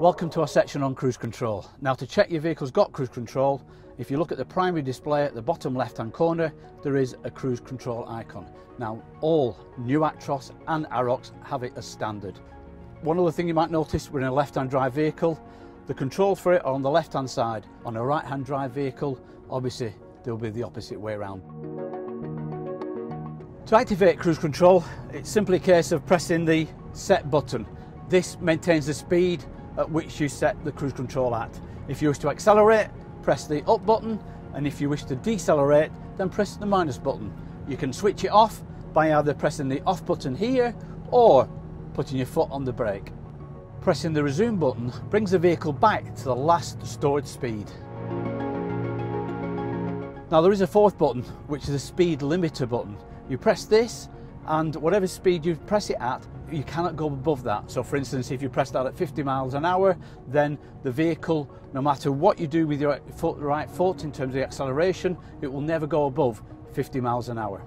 Welcome to our section on cruise control. Now to check your vehicle's got cruise control, if you look at the primary display at the bottom left hand corner, there is a cruise control icon. Now all new Actros and Arocs have it as standard. One other thing you might notice, we're in a left hand drive vehicle. The controls for it are on the left hand side. On a right hand drive vehicle, obviously they'll be the opposite way around. To activate cruise control, it's simply a case of pressing the set button. This maintains the speed at which you set the cruise control at. If you wish to accelerate, press the up button, and if you wish to decelerate, then press the minus button. You can switch it off by either pressing the off button here or putting your foot on the brake. Pressing the resume button brings the vehicle back to the last stored speed. Now there is a fourth button, which is a speed limiter button. You press this and whatever speed you press it at, you cannot go above that. So for instance, if you press that at 50 miles an hour, then the vehicle, no matter what you do with your foot, right foot in terms of the acceleration, it will never go above 50 miles an hour.